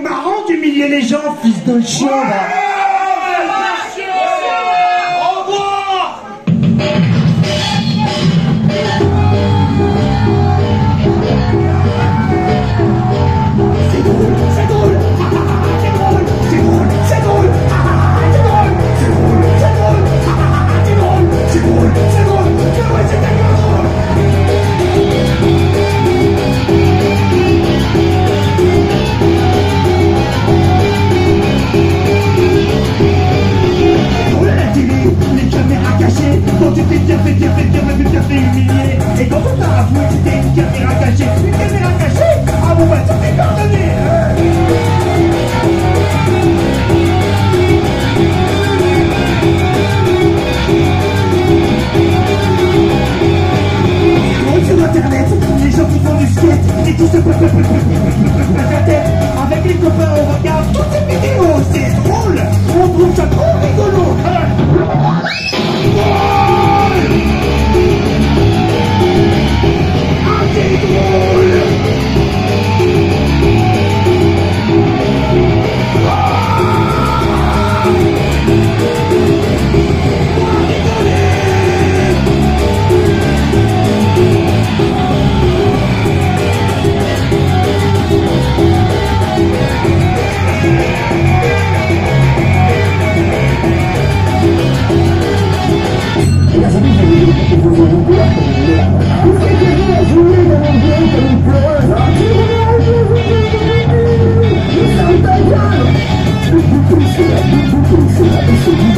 Marrant d'humilier les gens, fils de chien. Cachées, quand tu t'es bien fait, bien fait, bien fait, bien fait humilier. Et quand on t'a avoué que c'était une caméra cachée, une caméra cachée, ah bon bah tu t'es pardonné. hein. sur internet, les gens qui font du skate et se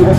Si